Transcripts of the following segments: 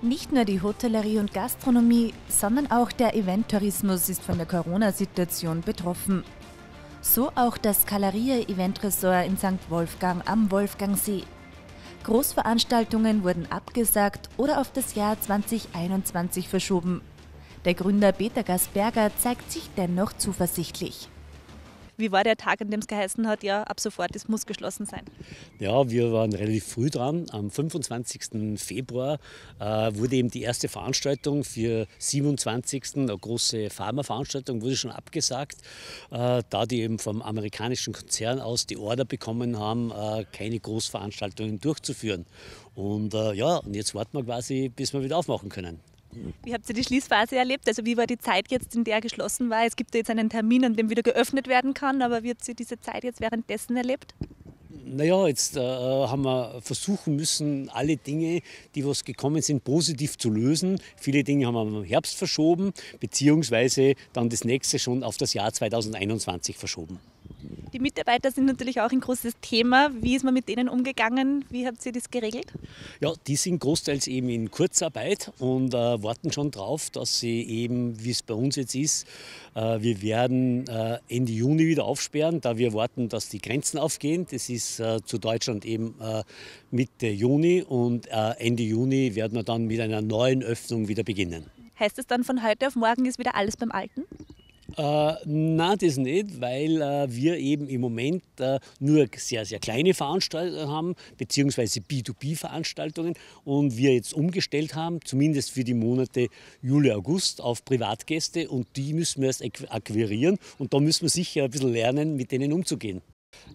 Nicht nur die Hotellerie und Gastronomie, sondern auch der Eventtourismus ist von der Corona-Situation betroffen. So auch das Calaria Event-Ressort in St. Wolfgang am Wolfgangsee. Großveranstaltungen wurden abgesagt oder auf das Jahr 2021 verschoben. Der Gründer Peter Gasberger zeigt sich dennoch zuversichtlich. Wie war der Tag, an dem es geheißen hat, ja, ab sofort, es muss geschlossen sein? Ja, wir waren relativ früh dran. Am 25. Februar äh, wurde eben die erste Veranstaltung für 27. eine große Pharmaveranstaltung, wurde schon abgesagt, äh, da die eben vom amerikanischen Konzern aus die Order bekommen haben, äh, keine Großveranstaltungen durchzuführen. Und äh, ja, und jetzt warten wir quasi, bis wir wieder aufmachen können. Wie habt ihr die Schließphase erlebt? Also wie war die Zeit jetzt, in der geschlossen war? Es gibt ja jetzt einen Termin, an dem wieder geöffnet werden kann, aber wie habt ihr diese Zeit jetzt währenddessen erlebt? Naja, jetzt äh, haben wir versuchen müssen, alle Dinge, die was gekommen sind, positiv zu lösen. Viele Dinge haben wir im Herbst verschoben, beziehungsweise dann das nächste schon auf das Jahr 2021 verschoben. Die Mitarbeiter sind natürlich auch ein großes Thema. Wie ist man mit denen umgegangen? Wie habt ihr das geregelt? Ja, die sind großteils eben in Kurzarbeit und äh, warten schon drauf, dass sie eben, wie es bei uns jetzt ist, äh, wir werden äh, Ende Juni wieder aufsperren, da wir warten, dass die Grenzen aufgehen. Das ist äh, zu Deutschland eben äh, Mitte Juni und äh, Ende Juni werden wir dann mit einer neuen Öffnung wieder beginnen. Heißt es dann von heute auf morgen ist wieder alles beim Alten? Äh, nein, das nicht, weil äh, wir eben im Moment äh, nur sehr, sehr kleine Veranstaltungen haben, beziehungsweise B2B-Veranstaltungen und wir jetzt umgestellt haben, zumindest für die Monate Juli, August, auf Privatgäste und die müssen wir erst akquirieren und da müssen wir sicher ein bisschen lernen, mit denen umzugehen.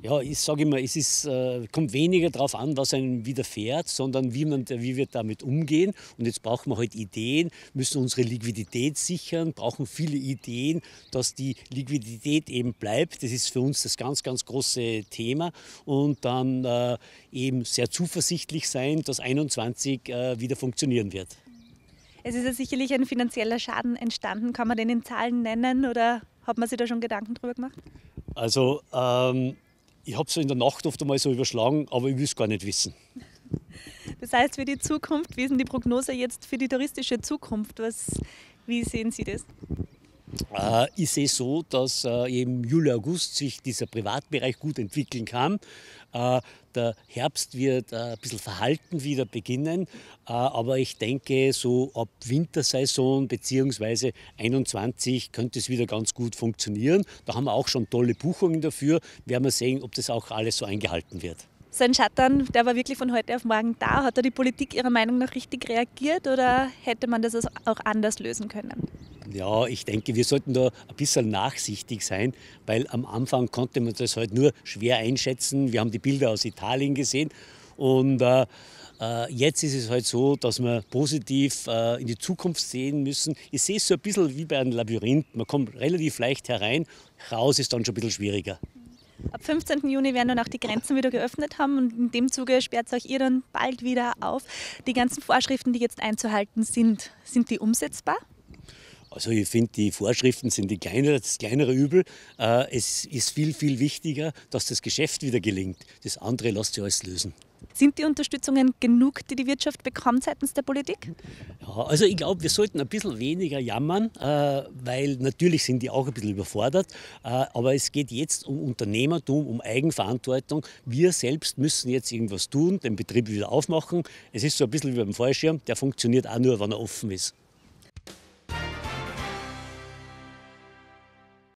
Ja, ich sage immer, es ist, äh, kommt weniger darauf an, was einem widerfährt, sondern wie, man, wie wir damit umgehen. Und jetzt brauchen wir halt Ideen, müssen unsere Liquidität sichern, brauchen viele Ideen, dass die Liquidität eben bleibt. Das ist für uns das ganz, ganz große Thema. Und dann äh, eben sehr zuversichtlich sein, dass 21 äh, wieder funktionieren wird. Es ist ja sicherlich ein finanzieller Schaden entstanden. Kann man den in Zahlen nennen oder hat man sich da schon Gedanken drüber gemacht? Also ähm, ich habe es in der Nacht oft einmal so überschlagen, aber ich will es gar nicht wissen. Das heißt für die Zukunft, wie ist denn die Prognose jetzt für die touristische Zukunft? Was, wie sehen Sie das? Äh, ich sehe so, dass äh, im Juli, August sich dieser Privatbereich gut entwickeln kann. Äh, der Herbst wird ein bisschen verhalten wieder beginnen, aber ich denke, so ab Wintersaison bzw. 21 könnte es wieder ganz gut funktionieren. Da haben wir auch schon tolle Buchungen dafür. Werden wir sehen, ob das auch alles so eingehalten wird. So ein Shutdown, der war wirklich von heute auf morgen da. Hat da die Politik Ihrer Meinung nach richtig reagiert oder hätte man das auch anders lösen können? Ja, ich denke, wir sollten da ein bisschen nachsichtig sein, weil am Anfang konnte man das halt nur schwer einschätzen. Wir haben die Bilder aus Italien gesehen und äh, äh Jetzt ist es halt so, dass wir positiv äh, in die Zukunft sehen müssen. Ich sehe es so ein bisschen wie bei einem Labyrinth. Man kommt relativ leicht herein, raus ist dann schon ein bisschen schwieriger. Ab 15. Juni werden dann auch die Grenzen wieder geöffnet haben und in dem Zuge sperrt es euch ihr dann bald wieder auf. Die ganzen Vorschriften, die jetzt einzuhalten sind, sind die umsetzbar? Also ich finde, die Vorschriften sind die kleinere, das kleinere Übel. Äh, es ist viel, viel wichtiger, dass das Geschäft wieder gelingt. Das andere lässt sich alles lösen. Sind die Unterstützungen genug, die die Wirtschaft bekommt seitens der Politik? Ja, also ich glaube, wir sollten ein bisschen weniger jammern, äh, weil natürlich sind die auch ein bisschen überfordert. Äh, aber es geht jetzt um Unternehmertum, um Eigenverantwortung. Wir selbst müssen jetzt irgendwas tun, den Betrieb wieder aufmachen. Es ist so ein bisschen wie beim Fallschirm, der funktioniert auch nur, wenn er offen ist.